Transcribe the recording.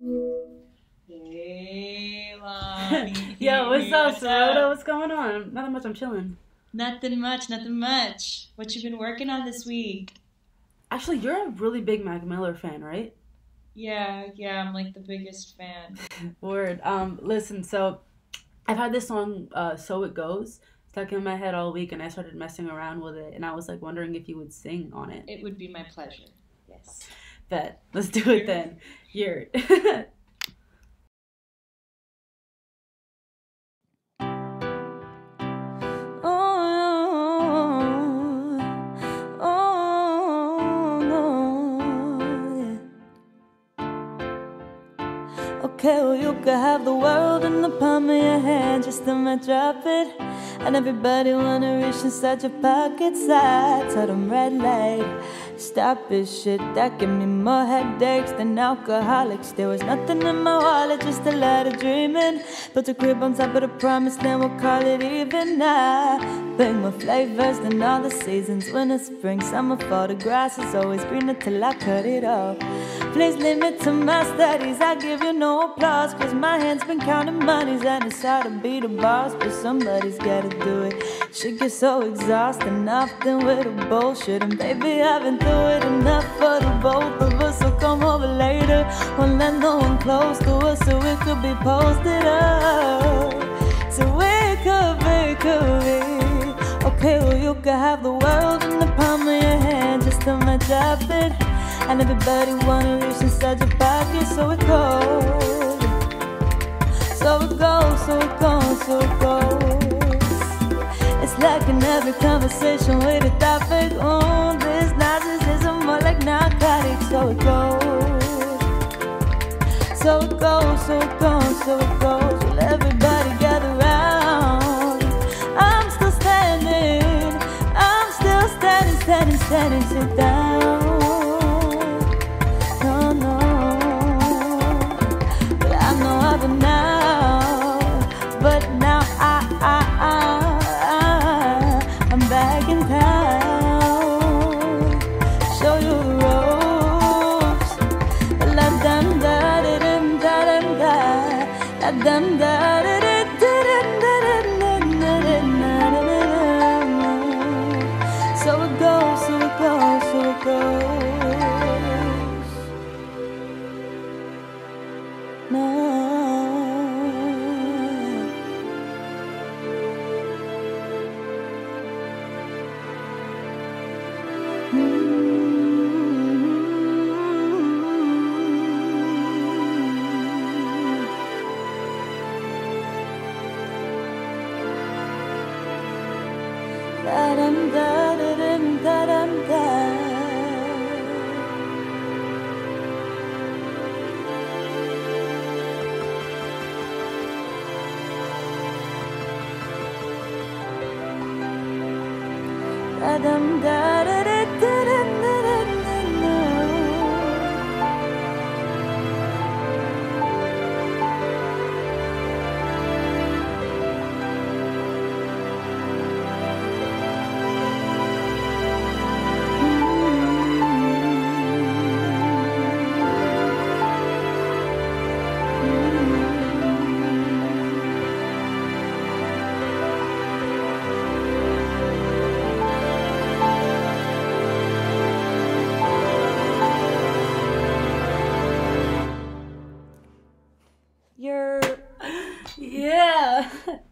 Yo, what's up, What's What's going on? Nothing much. I'm chilling. Nothing much, nothing much. What you been working on this week? Actually, you're a really big Mac Miller fan, right? Yeah, yeah, I'm like the biggest fan. Word. Um, listen. So, I've had this song, uh, "So It Goes," stuck in my head all week, and I started messing around with it, and I was like wondering if you would sing on it. It would be my pleasure. Yes. Bet. Let's do it then. You're. You could have the world in the palm of your hand, just a might drop it. And everybody wanna reach inside your pockets. I told them red light. Stop this shit, that give me more headaches than alcoholics. There was nothing in my wallet, just a lot of dreaming. Built a crib on top of the promise, then we'll call it even. I bring more flavors than all the seasons. Winter, spring, summer, fall. The grass is always greener till I cut it off. Leave me to my studies. I give you no applause, cause my hands been counting monies. I hard to be the boss, but somebody's gotta do it. Shit gets so exhausting, often with the bullshit. And baby, I've been through it enough for the both of us. So come over later, won't let no one close to us, so it could be posted up. So we could be, could be. Okay, well, you could have the world in the palm of your hand, just to my drop it. And everybody wanna reach inside your pocket, so it goes. So it goes, so it goes, so it goes. It's like in every conversation with a topic. Oh, this narcissism more like narcotics, so it goes. So it goes, so it goes, so it goes. Well, everybody gather round. I'm still standing. I'm still standing, standing, standing. Sit down. Show you the ropes. La dum da da dum da dum da. La dum da da dum da da da da. uh,